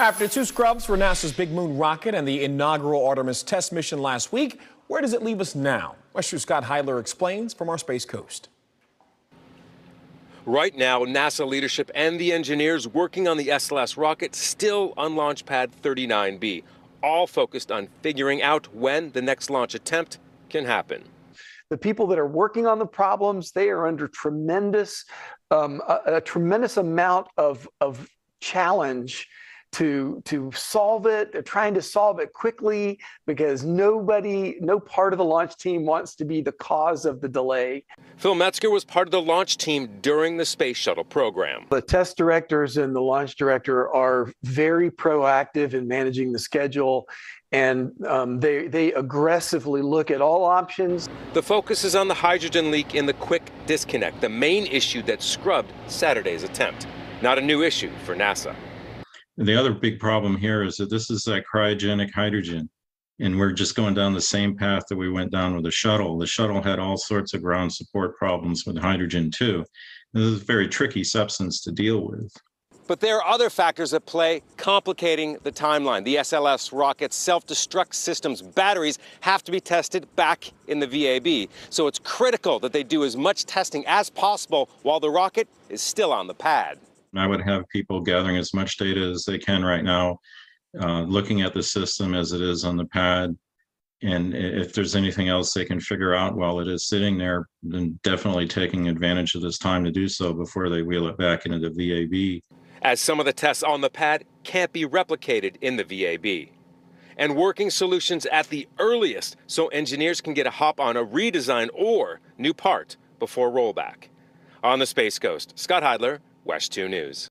After two scrubs for NASA's Big Moon rocket and the inaugural Artemis test mission last week, where does it leave us now? WESH Scott Heidler explains from our Space Coast. Right now, NASA leadership and the engineers working on the SLS rocket still on Launch Pad 39B, all focused on figuring out when the next launch attempt can happen. The people that are working on the problems, they are under tremendous, um, a, a tremendous amount of, of challenge to to solve it they're trying to solve it quickly because nobody no part of the launch team wants to be the cause of the delay phil metzger was part of the launch team during the space shuttle program the test directors and the launch director are very proactive in managing the schedule and um, they, they aggressively look at all options. The focus is on the hydrogen leak in the quick disconnect, the main issue that scrubbed Saturday's attempt. Not a new issue for NASA. The other big problem here is that this is that cryogenic hydrogen. And we're just going down the same path that we went down with the shuttle. The shuttle had all sorts of ground support problems with hydrogen too. This is a very tricky substance to deal with. But there are other factors at play complicating the timeline. The SLS rocket's self-destruct system's batteries have to be tested back in the VAB. So it's critical that they do as much testing as possible while the rocket is still on the pad. I would have people gathering as much data as they can right now, uh, looking at the system as it is on the pad. And if there's anything else they can figure out while it is sitting there, then definitely taking advantage of this time to do so before they wheel it back into the VAB. As some of the tests on the pad can't be replicated in the VAB. And working solutions at the earliest so engineers can get a hop on a redesign or new part before rollback. On the Space Coast, Scott Heidler, WESH 2 News.